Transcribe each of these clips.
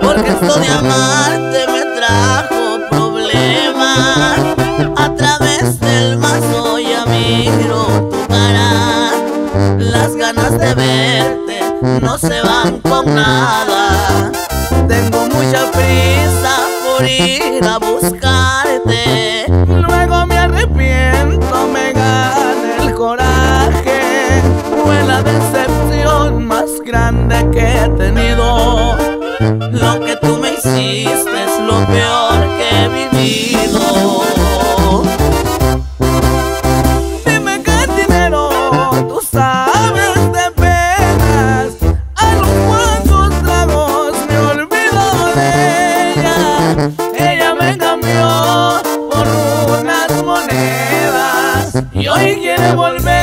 porque esto de amarte me trajo problemas. A través del mazo ya miro tu cara, las ganas de verte no se van con nada. Tengo mucha prisa por ir a buscarte, luego me arrepiento, me gana el coraje. Fue la decepción más grande que vivido. Dime qué dinero tú sabes de penas. A los cuantos tragos me olvido de ella. Ella me cambió por unas monedas y hoy quiere volver.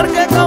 Porque